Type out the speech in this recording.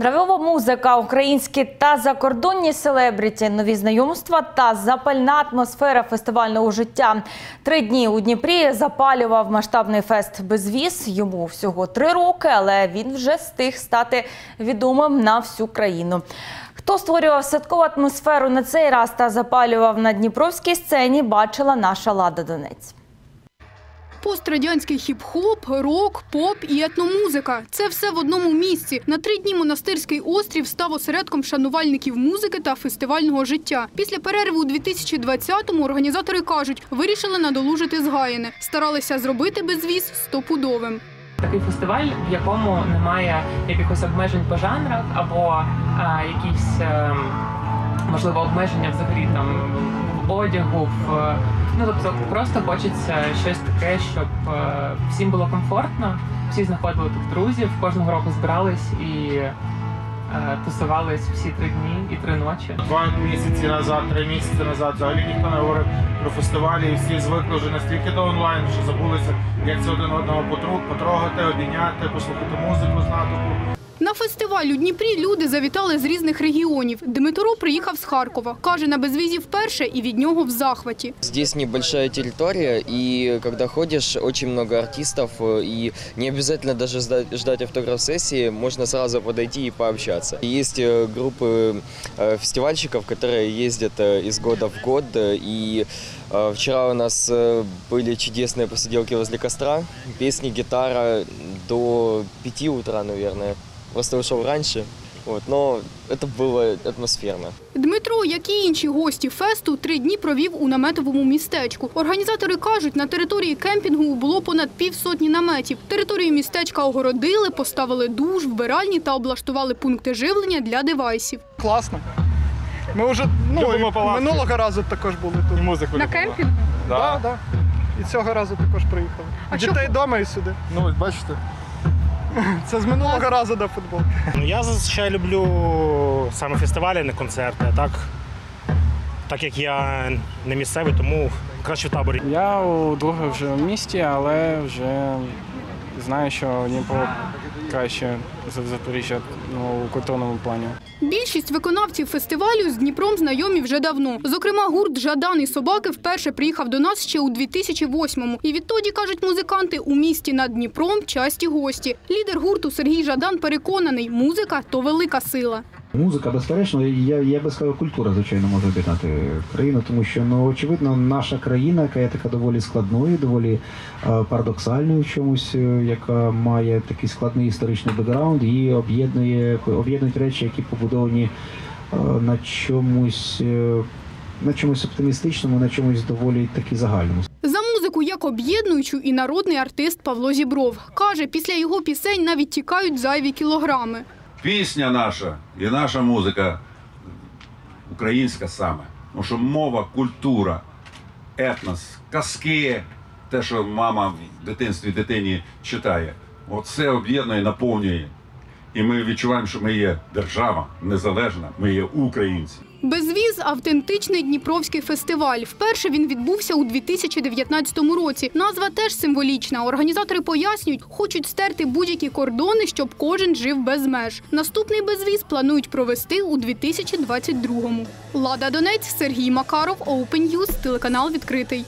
Драйвова музика, українські та закордонні селебріті, нові знайомства та запальна атмосфера фестивального життя. Три дні у Дніпрі запалював масштабний фест безвіз. Йому всього три роки, але він вже встиг стати відомим на всю країну. Хто створював святкову атмосферу на цей раз та запалював на дніпровській сцені, бачила наша Лада Донець. Пострадянський хіп-хоп, рок, поп і етномузика – це все в одному місці. На три дні монастирський острів став осередком шанувальників музики та фестивального життя. Після перерви у 2020-му організатори кажуть, вирішили надолужити згаяне. Старалися зробити безвіз стопудовим. Такий фестиваль, в якому немає якихось обмежень по жанрах або якісь е, можливо обмеження взагалі там в одягу, в ну тобто просто хочеться щось таке, щоб е, всім було комфортно, всі знаходили тут друзів, кожного року збирались і е, тусувались всі три дні і три ночі. Два місяці назад, три місяці назад взагалі ніхто не говорив про фестивалі, і всі звикли вже настільки до онлайн, що забулися, як це один одного потрогати, обійняти, послухати музику з натовпу. На фестиваль у Дніпрі люди завітали з різних регіонів. Дмитро приїхав з Харкова. Каже, на безвізі вперше і від нього в захваті. Здесь небольшая территория, и когда ходишь, очень много артистов, э, и не обязательно даже ждать, ждать автограф-сессии, можно сразу подойти и пообщаться. И Есть э, группы э, фестивальщиков, которые ездят э, из года в год, э, и э, вчера у нас э, были чудесные посиделки возле костра, песни, гитара до 5 утра, наверное. Просто ушел раньше, вот, но это было атмосферно. Дмитро, як і інші гості фесту, три дні провів у наметовому містечку. Організатори кажуть, на території кемпінгу було понад півсотні наметів. Територію містечка огородили, поставили душ, вбиральні та облаштували пункти живлення для девайсів. Класно. Ми вже ну, Любимо і палатки. минулого разу також були тут. І музику На любимо. кемпінгу? Да, да. І цього разу також приїхали. А Дітей вдома і сюди. Ну, ось бачите. Це з минулого разу до футболки. Ну, я зазвичай люблю саме фестивалі, не концерти. А так, так як я не місцевий, тому краще в таборі. Я у друга вже в місті, але вже знаю, що Дніпро краще за Запоріжжя ну, у культурному плані. Більшість виконавців фестивалю з Дніпром знайомі вже давно. Зокрема, гурт Жадан і собаки вперше приїхав до нас ще у 2008-му. І відтоді, кажуть музиканти, у місті над Дніпром часті гості. Лідер гурту Сергій Жадан переконаний, музика то велика сила. Музика, безперечно, я, я би сказав, культура, звичайно, може об'єднати країну, тому що ну очевидно, наша країна, яка є така доволі складною, доволі е, парадоксальною в чомусь, е, яка має такий складний історичний бекграунд, її об'єднує об'єднують речі, які побудовані е, на чомусь. е, на чомусь оптимістичному, на чомусь доволі таки загальному. За музику як об'єднуючу і народний артист Павло Зібров. Каже, після його пісень навіть тікають зайві кілограми. Пісня наша і наша музика українська саме. Тому що мова, культура, етнос, казки, те, що мама в дитинстві дитині читає, оце об'єднує, наповнює. І ми відчуваємо, що ми є держава незалежна, ми є українці. Безвіз автентичний Дніпровський фестиваль. Вперше він відбувся у 2019 році. Назва теж символічна. Організатори пояснюють, хочуть стерти будь-які кордони, щоб кожен жив без меж. Наступний безвіз планують провести у 2022-му. Лада Донець, Сергій Макаров, Open News, телеканал відкритий.